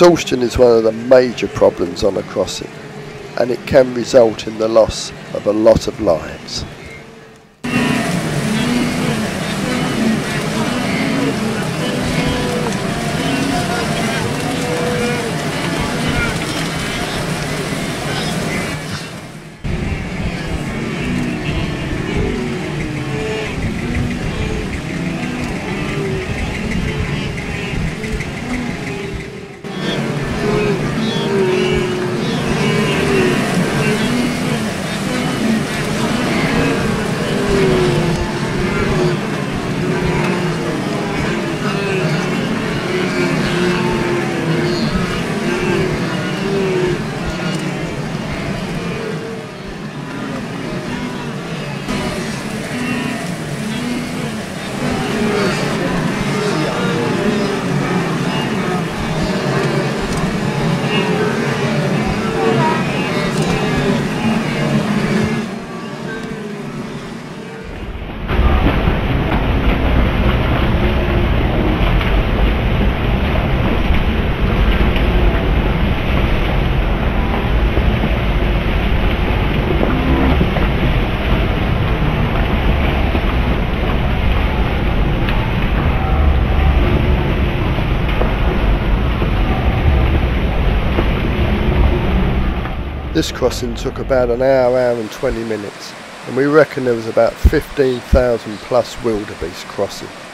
Exhaustion is one of the major problems on a crossing and it can result in the loss of a lot of lives. This crossing took about an hour, hour and 20 minutes and we reckon there was about 15,000 plus wildebeest crossing.